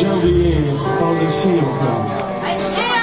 janvier on the field.